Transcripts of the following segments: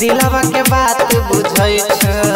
दिलवा के बात बुझई छ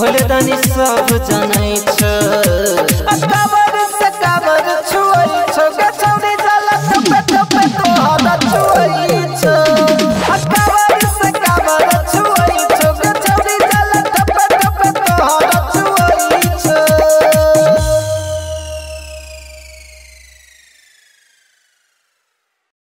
भोले दानी सब जानै छ।